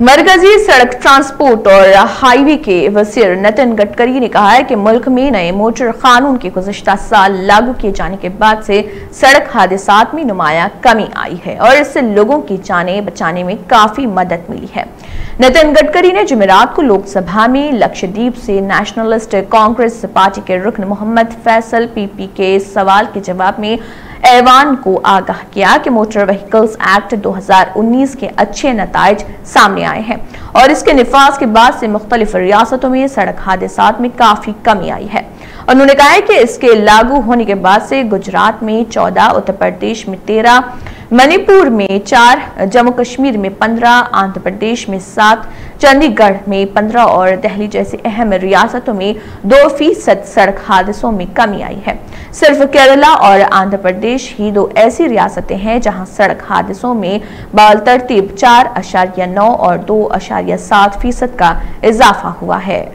مرکزی سڑک ٹرانسپورٹ اور ہائی وے کے وزیر نتن گٹکری نے کہا ہے کہ ملک میں نئے موٹر قانون کے گزشتہ سال لاگو کیے جانے کے بعد سے سڑک حادثات میں نمایاں کمی آئی ہے اور اس سے لوگوں کی جانیں بچانے میں کافی مدد ملی ہے۔ نتن گٹکری نے جمعرات کو لوک سبھا میں لکشدیپ سے نیشنلسٹ کانگریس پارٹی کے رکن محمد فیصل پی پی کے سوال کے جواب میں ایوان کو آگاہ کیا کہ موٹر وہیکلز ایکٹ دو ہزار انیس کے اچھے نتائج سامنے آئے ہیں اور اس کے نفاذ کے بعد سے مختلف ریاستوں میں سڑک حادثات میں کافی کمی آئی ہے۔ انہوں نے کہا ہے کہ اس کے لاگو ہونے کے بعد سے گجرات میں چودہ اتر پردیش میں تیرہ منی پور میں چار، جموں کشمیر میں پندرہ آندھر پردیش میں سات، چندی گڑھ میں پندرہ اور دہلی جیسے اہم ریاستوں میں دو فیصد سڑک حادثوں میں کمی آئی ہے۔ صرف کیرلا اور آندھر پردیش ہی دو ایسی ریاستیں ہیں جہاں سڑک حادثوں میں بال ترتیب چار اشاریہ نو اور دو اشاریہ سات فیصد کا اضافہ ہوا ہے۔